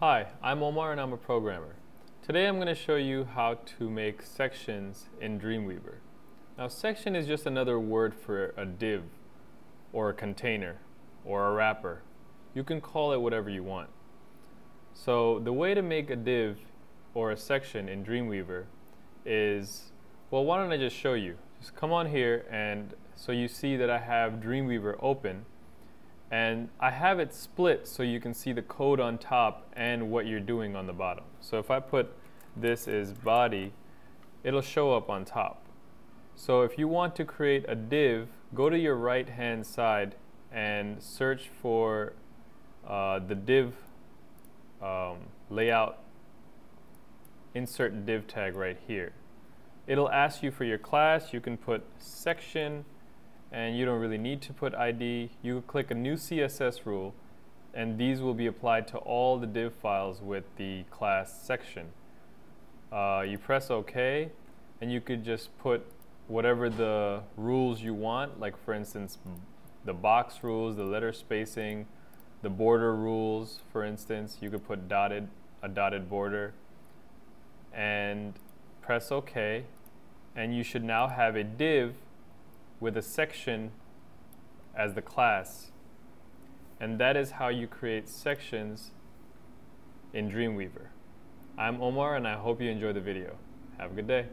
Hi, I'm Omar and I'm a programmer. Today I'm going to show you how to make sections in Dreamweaver. Now section is just another word for a div or a container or a wrapper. You can call it whatever you want. So the way to make a div or a section in Dreamweaver is, well why don't I just show you. Just come on here and so you see that I have Dreamweaver open and I have it split so you can see the code on top and what you're doing on the bottom. So if I put this as body, it'll show up on top. So if you want to create a div, go to your right hand side and search for uh, the div um, layout, insert div tag right here. It'll ask you for your class, you can put section, and you don't really need to put ID. You click a new CSS rule and these will be applied to all the div files with the class section. Uh, you press OK and you could just put whatever the rules you want, like for instance the box rules, the letter spacing, the border rules, for instance, you could put dotted a dotted border and press OK and you should now have a div with a section as the class. And that is how you create sections in Dreamweaver. I'm Omar and I hope you enjoy the video. Have a good day.